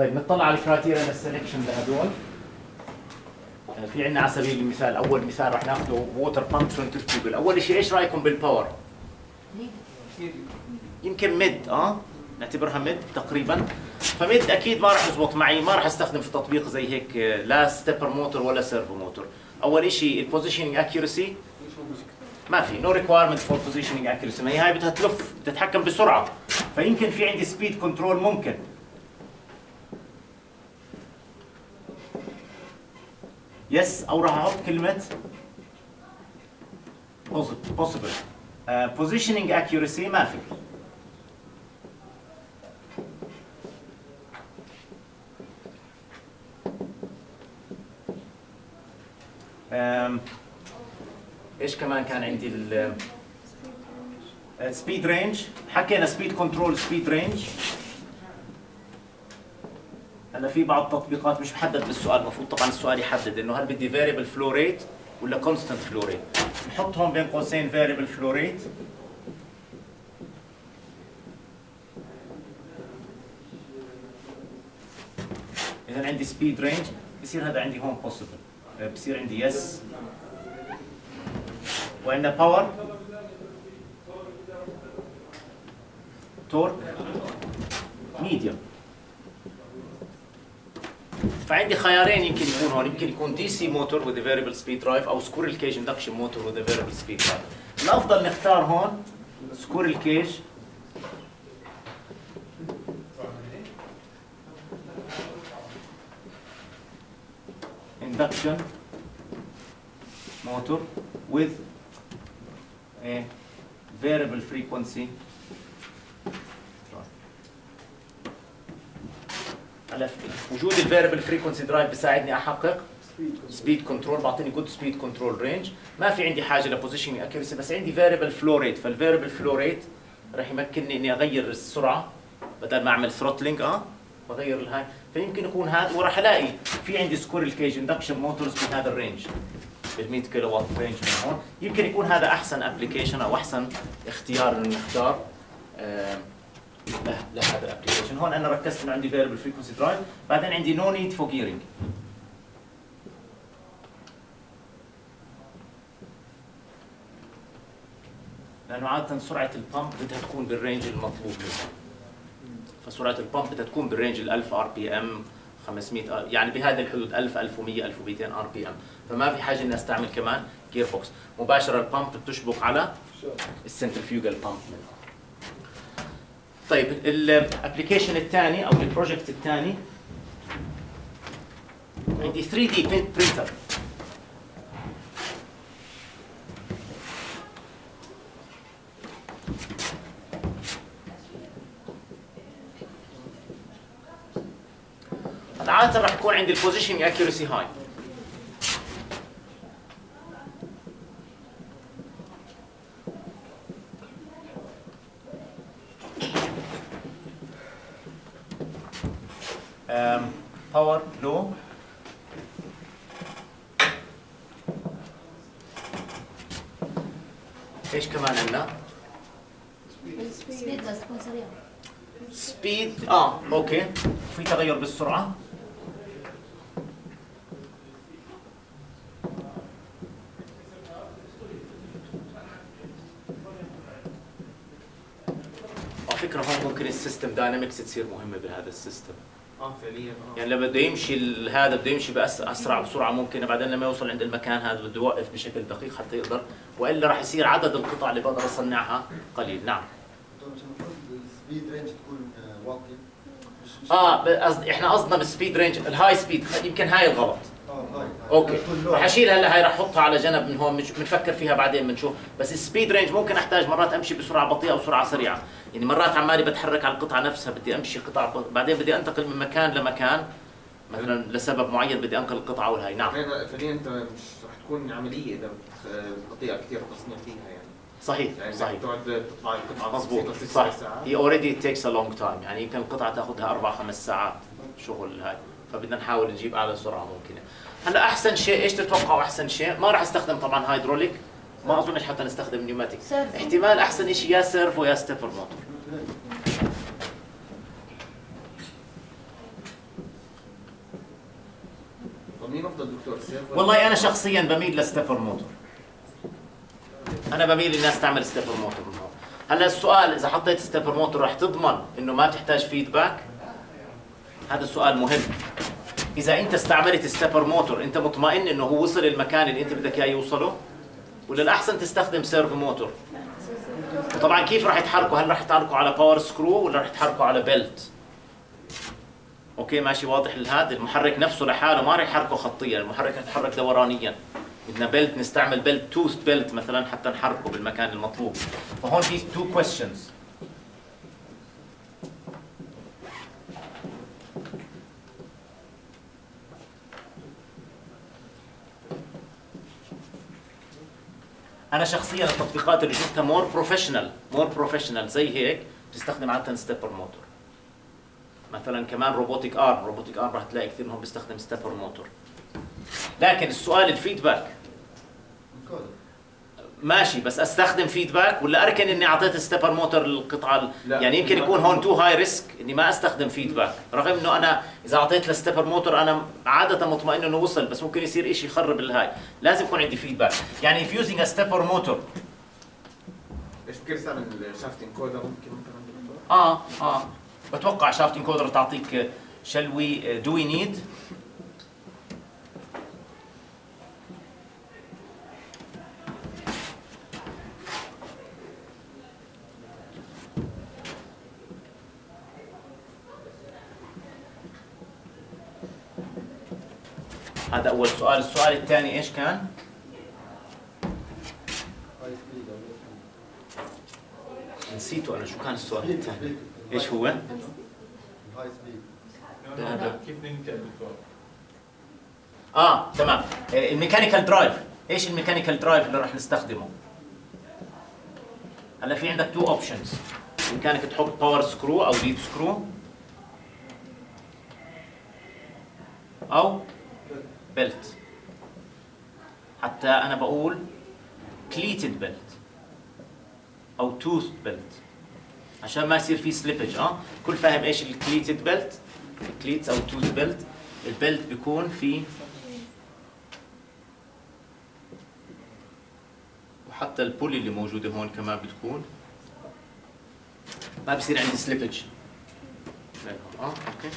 طيب نطلع على ال criteria لل selection لهدول آه، في عندنا على سبيل المثال أول مثال رح ناخذه water pump centrifugal اول شيء إيش رأيكم بال power يمكن mid آه؟ نعتبرها mid تقريبا. ف mid أكيد ما راح يزبط معي ما راح أستخدم في تطبيق زي هيك آه، لا stepper motor ولا servo motor أول شيء ال positioning accuracy ما في no requirement for positioning accuracy ما هي هاي بدها تلف بدها تتحكم بسرعة. فيمكن في عندي speed control ممكن. yes أو راح أحط كلمة uh, positioning accuracy ما في. إيش كمان كان عندي ال speed range حكينا speed control speed range هلا في بعض التطبيقات مش محدد بالسؤال المفروض طبعا السؤال يحدد إنه هل بدي variable flow rate ولا constant flow rate نحط هون بين قوسين variable flow rate اذا عندي speed range بصير هذا عندي هون possible. بصير عندي yes وعندنا power torque medium فعندي خيارين يمكن يكون هون يمكن يكون DC motor a variable speed drive أو squirrel cage induction motor a variable speed drive. الأفضل نختار هون squirrel cage induction motor with a variable frequency على وجود ال variable frequency drive بيساعدني أحقق speed control بعطيني good speed control range ما في عندي حاجة ل positioning accuracy بس عندي variable flow rate فال variable flow rate راح يمكنني إني أغير السرعة بدل ما أعمل throttling آه بغير الهاي فيمكن يكون هذا وراح ألاقي في عندي squirrel cage induction motors بهذا ال range بال 100 كيلو وات range من هون. يمكن يكون هذا أحسن application أو أحسن اختيار انه نختار آه لهذا ال application هون أنا ركزت إنه عندي variable frequency drive بعدين عندي no need for gearing لأنه عادة سرعة ال pump بدها تكون بال range المطلوب منها. فسرعة ال pump بدها تكون بال range ال 1000 RPM 500 R يعني بهذه الحدود 1000 1100 1200 RPM فما في حاجة إني أستعمل كمان gearbox مباشرة ال pump بتشبك على ال centrifugal pump منه طيب ال application الثاني أو ال project الثاني. عندي 3D printer عادة راح يكون عندي ال position accuracy high power low إيش كمان عندنا؟ speed speed آه okay في تغير بالسرعة. على فكرة هون ممكن ال system dynamics تصير مهمة بهذا ال system. آه فعليا آه. يعني لما بده يمشي ال- هذا بده يمشي باسرع بسرعة ممكن بعدين لما يوصل عند المكان هذا بده يوقف بشكل دقيق حتى يقدر وإلا راح يصير عدد القطع اللي بقدر أصنعها قليل. نعم. طيب مش المفروض ال speed range تكون آه، واطي مش مش آه قصد إحنا قصدنا بال speed range ال high speed يمكن هاي الغلط. okay. رح اشيل هلا هاي رح احطها على جنب من هون بنفكر فيها بعدين بنشوف بس ال speed range ممكن أحتاج مرات أمشي بسرعة بطيئة وسرعة سريعة. يعني مرات عمالي بتحرك على القطعة نفسها بدي أمشي قطع ب- بعدين بدي أنتقل من مكان لمكان مثلا لسبب معين بدي أنقل القطعة والهاي نعم. فعليا فعليا أنت مش رح تكون عملية إذا بطيئه كثير التصنيع فيها يعني. صحيح يعني صحيح. بدك تقعد تطلع القطعة ست صح. هي already takes a long time يعني يمكن القطعة تاخذها أربع خمس ساعات شغل هاي. فبدنا نحاول نجيب أعلى سرعة ممكنة. هلا احسن شيء إيش تتوقعوا احسن شيء؟ ما راح استخدم طبعا هيدروليك ما اظنش حتى نستخدم pneumatic servo. احتمال احسن شيء يا servo يا stepper motor. مين أفضل دكتور ال servo؟ والله أنا شخصيا بميل ل stepper motor. أنا بميل الناس تعمل stepper motor. هلا السؤال إذا حطيت stepper motor رح تضمن إنه ما تحتاج feedback هذا سؤال مهم. إذا أنت استعملت stepper motor أنت مطمئن إنه هو وصل المكان اللي أنت بدك إياه يوصله؟ ولا الأحسن تستخدم servo motor طبعا كيف راح يتحركوا؟ هل راح يتحركوا على power screw ولا راح يتحركوا على belt okay ماشي واضح هذا المحرك نفسه لحاله ما راح يحركه خطيا المحرك يتحرك دورانيا. بدنا belt نستعمل belt tooth belt مثلا حتى نحركه بالمكان المطلوب. فهون في two questions أنا شخصيا التطبيقات اللي شفتها more professional more professional زي هيك بتستخدم عاده stepper motor مثلا كمان robotic arm robotic arm راح تلاقي كثير منهم بيستخدم stepper motor لكن السؤال ال feedback ماشي بس أستخدم feedback ولا أركن إني أعطيت stepper motor للقطعه. يعني يمكن يكون هون too high risk إني ما أستخدم feedback رغم إنه أنا إذا أعطيت ل stepper motor أنا عادة مطمئن إنه وصل بس ممكن يصير شيء يخرب الهاي. لازم يكون عندي feedback يعني if using a stepper motor إيش ممكن استعمل شافت انكودر ممكن؟ آه آه. بتوقع شافت انكودر تعطيك shall we uh, do we need هذا أول سؤال، السؤال الثاني إيش كان؟ نسيته أنا شو كان السؤال الثاني؟ إيش هو؟ آه تمام آه، ال mechanical drive إيش ال mechanical drive اللي راح نستخدمه هلا في عندك two options بإمكانك تحط power screw أو lead screw أو belt حتى أنا بقول cleated belt أو tooth belt عشان ما يصير في slippage آه؟ كل فاهم إيش ال cleated belt ال cleats أو ال tooth belt ال belt بيكون في وحتى ال pulley اللي موجودة هون كمان بتكون ما بصير عندي slippage آه okay.